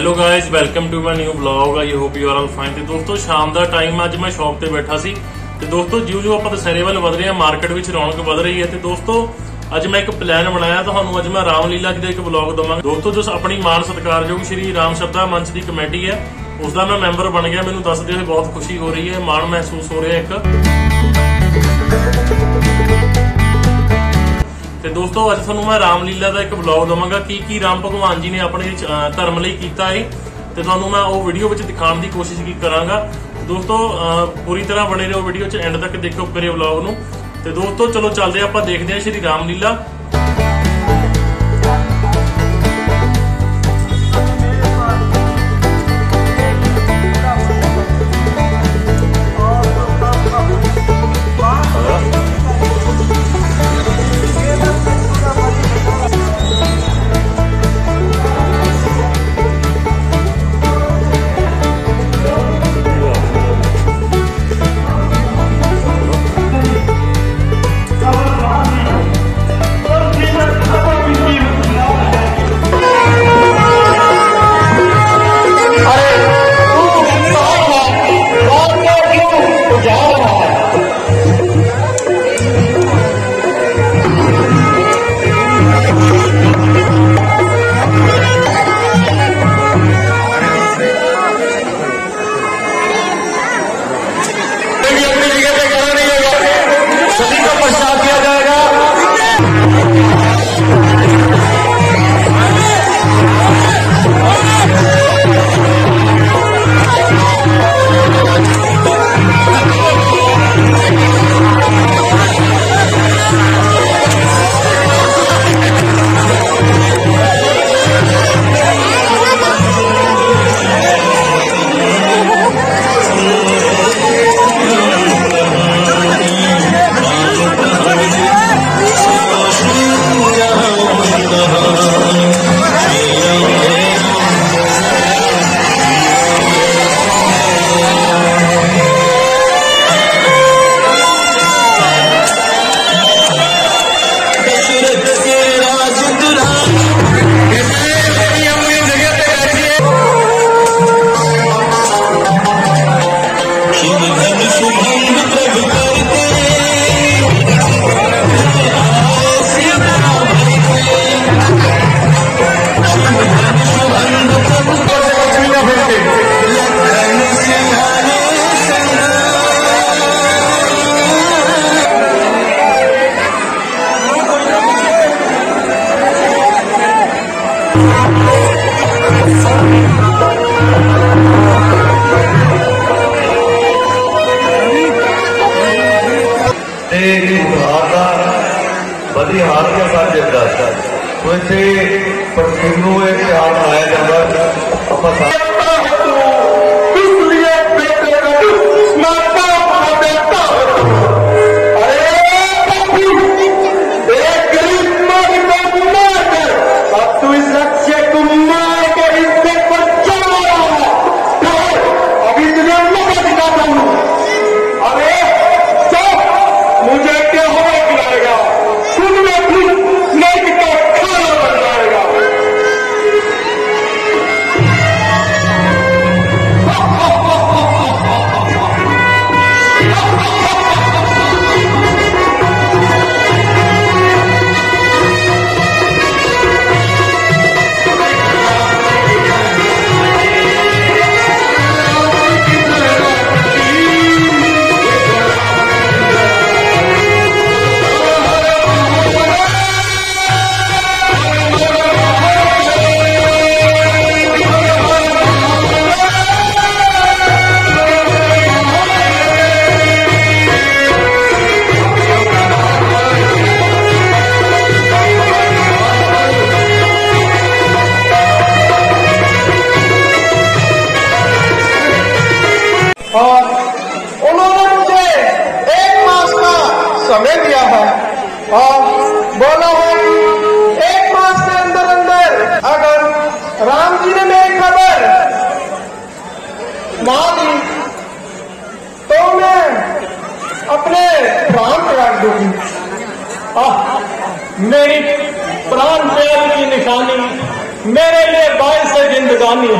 Hello guys welcome to my new vlog I hope you are all fine ਤੇ ਦੋਸਤੋ, ਸ਼ਾਮ ਦਾ time ਅੱਜ ਮੈਂ ਸ਼ਾਪ ਤੇ ਬੈਠਾ ਸੀ। ਤੇ ਦੋਸਤੋ ਜਿਉਂ ਜਿਉਂ ਆਪਾਂ ਦਸਹਿਰੇ ਵੱਲ ਵਧ ਰਹੇ ਹਾਂ ਮਾਰਕੀਟ ਵਿੱਚ ਰੌਣਕ ਵਧ ਰਹੀ ਹੈ। ਤੇ ਦੋਸਤੋ, ਅੱਜ ਮੈਂ ਇੱਕ ਪਲਾਨ ਬਣਾਇਆ। ਤੁਹਾਨੂੰ ਅੱਜ ਮੈਂ ਰਾਮਲੀਲਾ ਜੀ ਦਾ ਇੱਕ ਵਲੌਗ ਦਵਾਂਗਾ। ਦੋਸਤੋ, ਜੋ ਆਪਣੀ ਮਾਨ ਸਤਿਕਾਰਯੋਗ ਸ਼੍ਰੀ ਰਾਮ ਸ਼ਬਦਾ ਮੰਚ ਦੀ ਕਮੇਟੀ ਹੈ ਉਸ ਦਾ ਮੈਂ ਮੈਂਬਰ ਬਣ ਗਿਆ। ਮੈਨੂੰ ਦੱਸਦੇ ਹੋਏ ਬਹੁਤ ਖੁਸ਼ੀ ਹੋ ਰਹੀ ਹੈ, ਮਾਣ ਮਹਿਸੂਸ ਹੋ ਰਿਹਾ ਇੱਕ। ਤੇ ਦੋਸਤੋ ਅੱਜ ਤੁਹਾਨੂੰ ਮੈਂ ਰਾਮਲੀਲਾ ਦਾ ਇੱਕ ਵਲੌਗ ਦਵਾਂਗਾ। ਕੀ ਕੀ ਰਾਮ ਭਗਵਾਨ ਜੀ ਨੇ ਆਪਣੇ ਧਰਮ ਲਈ ਕੀਤਾ ਏ ਤੇ ਤੁਹਾਨੂੰ ਮੈਂ ਉਹ ਵੀਡੀਓ ਵਿੱਚ ਦਿਖਾਉਣ ਦੀ ਕੋਸ਼ਿਸ਼ ਕੀ ਕਰਾਂਗਾ। ਦੋਸਤੋ ਅਹ, ਪੂਰੀ ਤਰ੍ਹਾਂ ਬਣੇ ਰਹੋ ਵੀਡੀਓ 'ਚ ਐਂਡ ਤੱਕ ਦੇਖੋ ਮੇਰੇ ਵਲੌਗ ਨੂੰ। ਤੇ ਦੋਸਤੋ ਚਲੋ ਚੱਲਦੇ ਆਪਾਂ ਦੇਖਦੇ ਹਾਂ ਸ਼੍ਰੀ ਰਾਮਲੀਲਾ। ਇੱਥੇ ਪਰ ਨੂੰ ਇਹ ਪਿਆਰ ਮਨਾਇਆ ਜਾਂਦਾ ਆਪਾਂ मारी तो मैं अपने प्राण त्याग दूँगी। मेरी प्राण त्याग की निशानी मेरे लिए बाय से जिंदगानी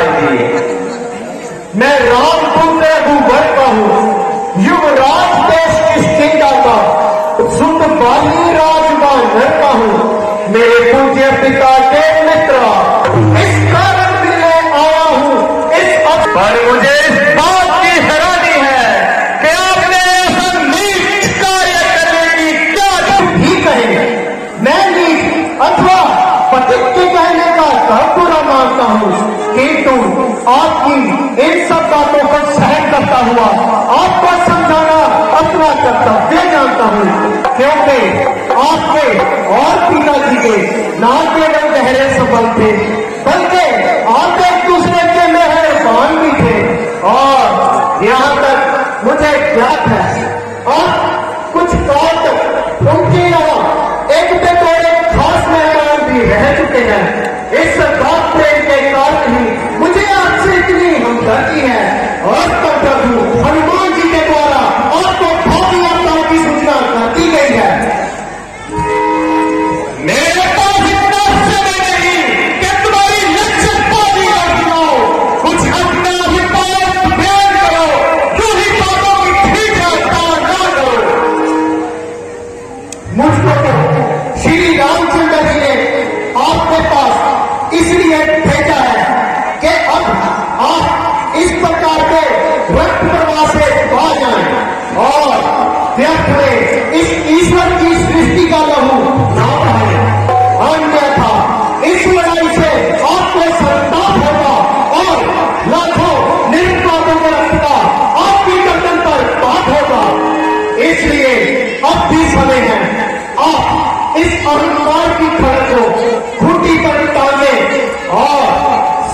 Almighty. भारतीय दल गहरे सफल थे। बल्कि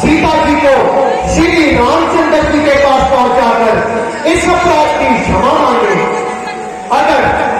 सीता जी को श्री रामचंद्र जी के पास पहुंचाकर इस अपराध की क्षमा मांगे। अगर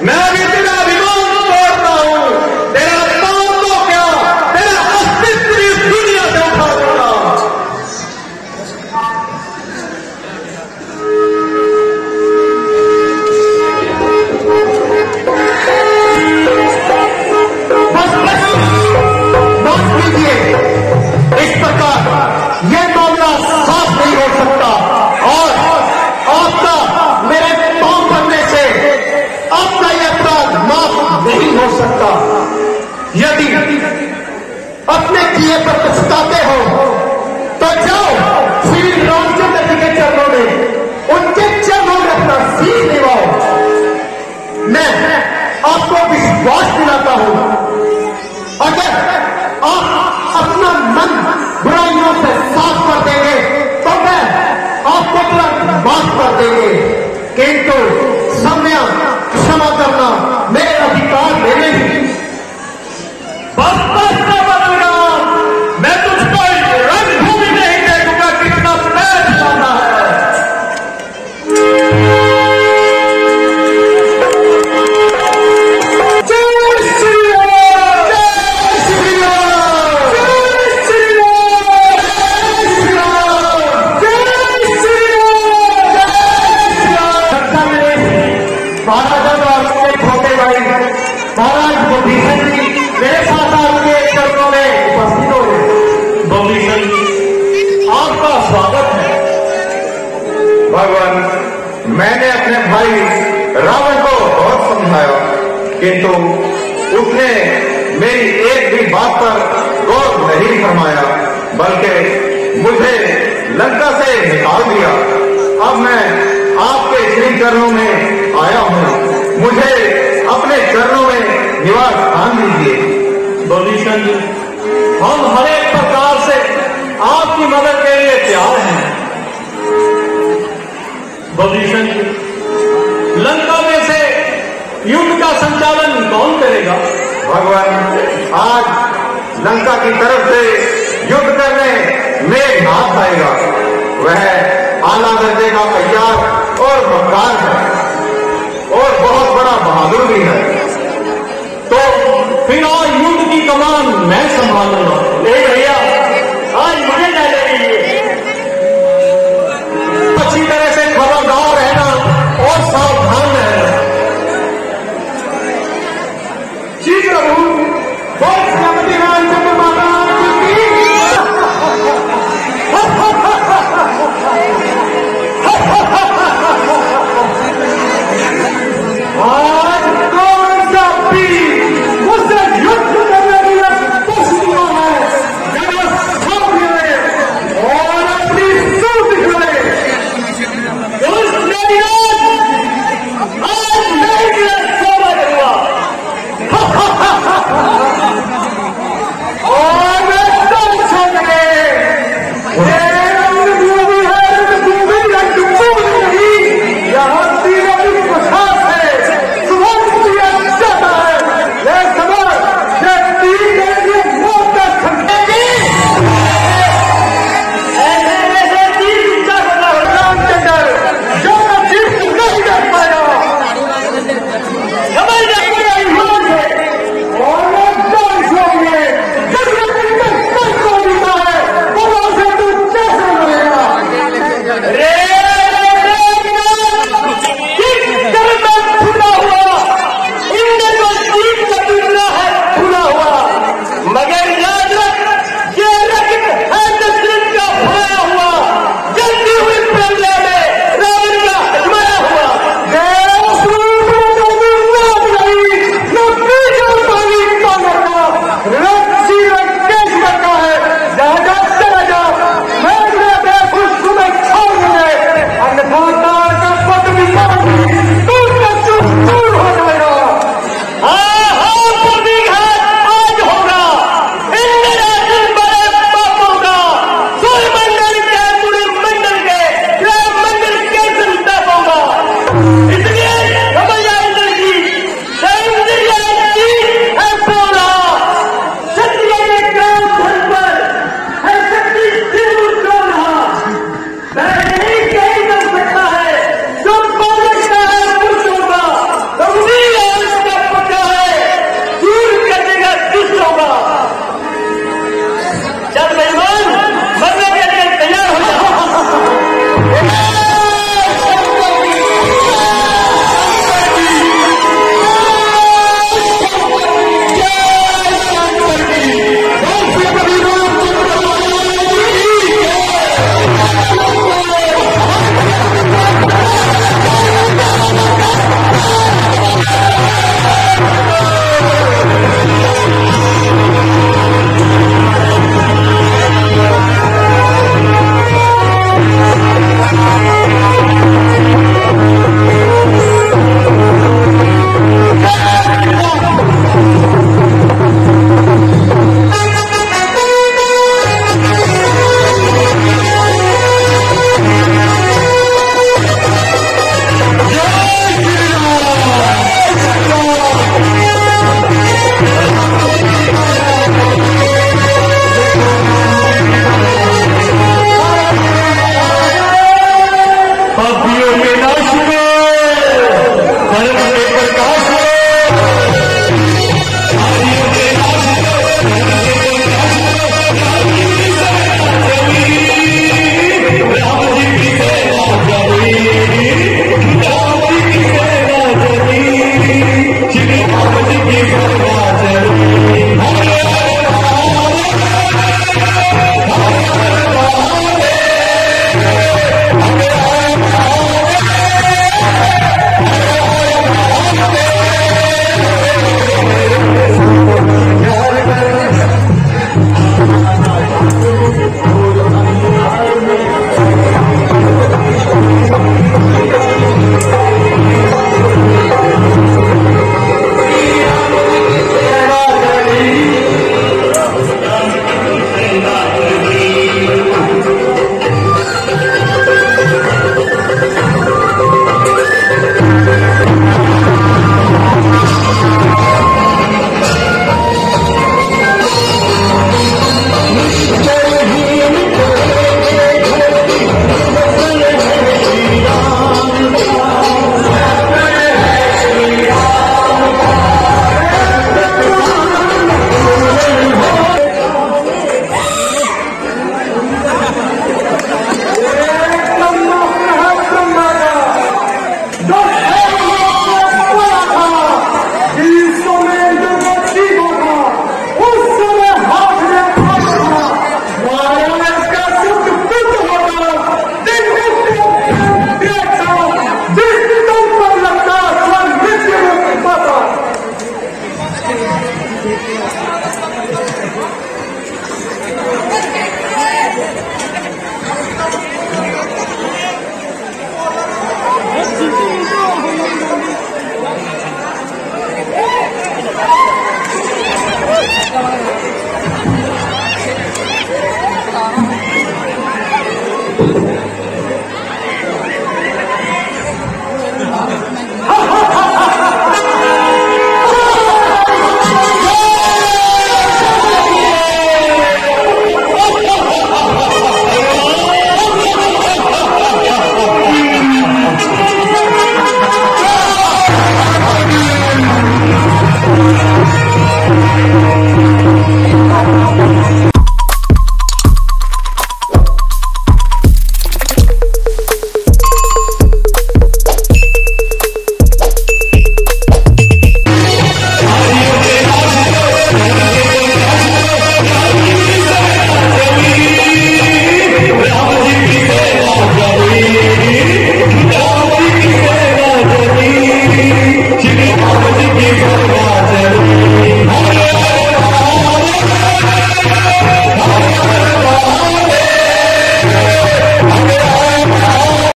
Now Entonces, लंका से निकाल दिया। अब मैं आपके श्री चरणों में आया हूँ। मुझे अपने चरणों में निवास स्थान दीजिए। बोलीशन जी हम हरेक प्रकार से आपकी मदद के लिए तैयार हैं। बोलीशन जी लंका में से युद्ध का संचालन कौन करेगा? भगवान आज लंका की तरफ़ से युद्ध करने में नाथ आएगा। वह आला दर्जे का तैयार और मकान है और बहुत बड़ा बहादुर भी है। तो फिर युद्ध की कमान मैं संभालूँगा। एक भैया, आज Música